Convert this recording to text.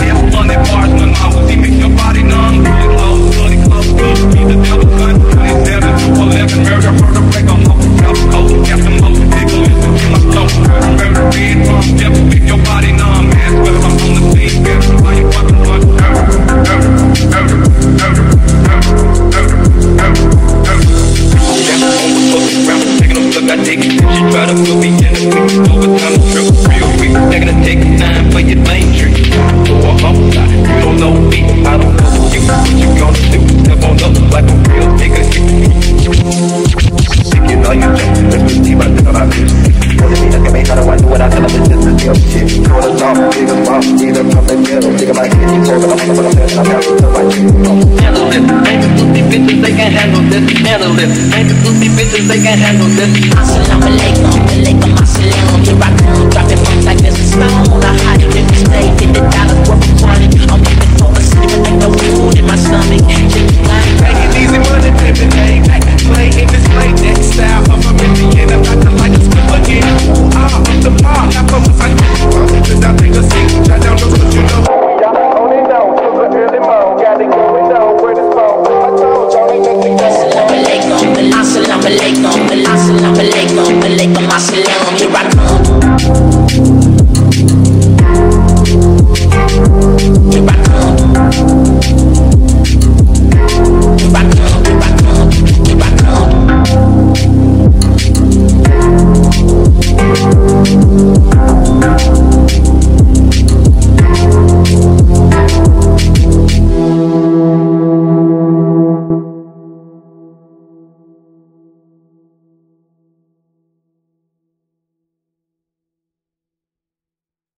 Damn, on that bars all you a i'ma bitches, they can't handle this bitches, they can't handle this Here I come, dropping bombs like this stone